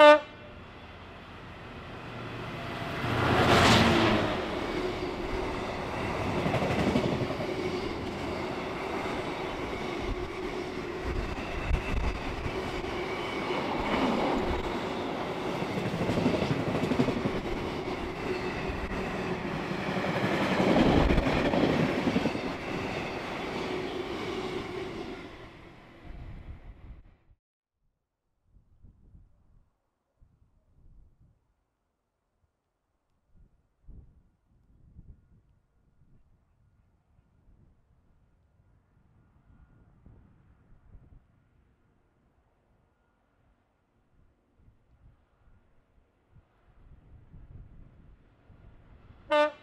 Huh? You